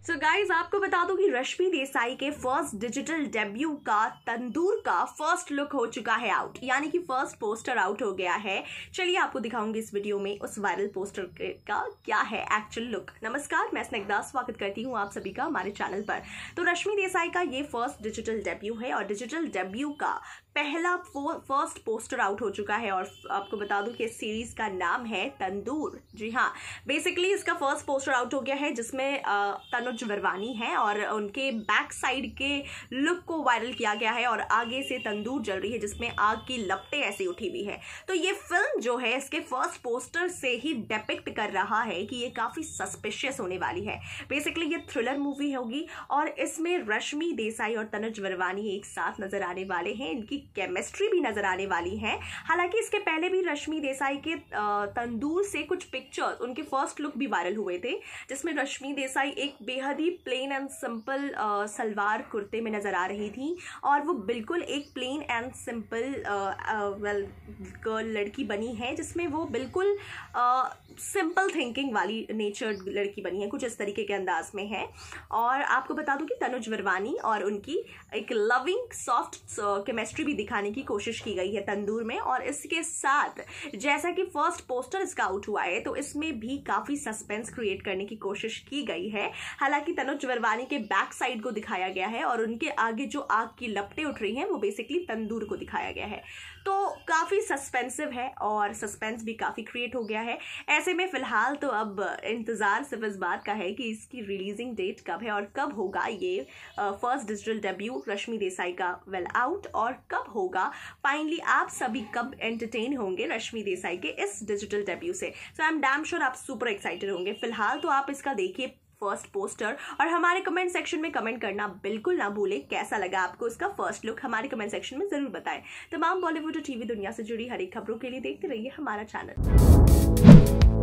सो so guys आपको बता दूँ कि रश्मि देसाई के फ़र्स्ट डिजिटल डेब्यू का, तंदूर का फ़र्स्ट लुक हो चुका है आउट यानी कि फ़र्स्ट पोस्टर आउट हो गया है. चलिए आपको दिखाऊँगी इस वीडियो में उस वायरल पोस्टर का क्या है एक्चुअल लुक नमस्कार, मैं स्नेगदा स्वागत करती हूँ आप सभी का हमारे चैनल पर. तो रश्मि देसाई का ये फ़र्स्ट डिजिटल डेब्यू है और डिजिटल डेब्यू का पहला फ़र्स्ट पोस्टर आउट हो चुका है और आपको बता दूँ कि इस सीरीज़ का नाम है तंदूर। जी हाँ बेसिकली इसका फ़र्स्ट पोस्टर आउट हो गया है जिसमें तनुज वरवानी है और उनके बैक साइड के लुक को वायरल किया गया है और आगे से तंदूर जल रही है जिसमें आग की लपटें ऐसी उठी हुई है। तो ये फ़िल्म जो है, इसके फ़र्स्ट पोस्टर से ही डेपिक्ट कर रहा है कि ये काफ़ी सस्पिशियस होने वाली है। बेसिकली ये थ्रिलर मूवी होगी और इसमें रश्मि देसाई और तनुज वरवानी एक साथ नज़र आने वाले हैं। इनकी केमिस्ट्री भी नज़र आने वाली है। हालाँकि इसके पहले भी रश्मि देसाई के तंदूर से कुछ पिक्चर्स उनके फ़र्स्ट लुक भी वायरल हुए थे, जिसमें रश्मि देसाई एक बेहद ही प्लेन एंड सिंपल सलवार कुर्ते में नज़र आ रही थी और वो बिल्कुल एक plain and simple well girl लड़की बनी है, जिसमें वो बिल्कुल सिंपल थिंकिंग वाली नेचर लड़की बनी है, कुछ इस तरीके के अंदाज में है। और आपको बता दूँ कि तनुज वरवानी और उनकी एक लविंग सॉफ्ट केमिस्ट्री भी दिखाने की कोशिश की गई है तंदूर में, और इसके साथ जैसा कि फ़र्स्ट पोस्टर इसका आउट हुआ है तो इसमें भी काफ़ी सस्पेंस क्रिएट करने की कोशिश की गई है। हालाँकि तनुज वरवानी के बैक साइड को दिखाया गया है, और उनके आगे जो आग की लपटें उठ रही हैं, वो बेसिकली तंदूर को दिखाया गया है। तो काफ़ी सस्पेंसिव है, और सस्पेंस भी काफ़ी क्रिएट हो गया है। ऐसे में फ़िलहाल तो अब इंतज़ार सिर्फ़ इस बात का है कि इसकी रिलीजिंग डेट कब है, और कब होगा ये first digital debut Rashmi Desai का वेल आउट और कब होगा। फाइनली आप सभी कब एंटरटेन होंगे रश्मि देसाई के इस डिजिटल डेब्यू से। So I am damn sure आप सुपर एक्साइटेड होंगे। फ़िलहाल तो आप इसका देखिए फ़र्स्ट पोस्टर और हमारे कमेंट सेक्शन में कमेंट करना बिल्कुल ना भूलें। कैसा लगा आपको इसका फ़र्स्ट लुक हमारे कमेंट सेक्शन में ज़रूर बताएँ। तमाम बॉलीवुड और टीवी दुनिया से जुड़ी हर एक खबरों के लिए देखते रहिए हमारा चैनल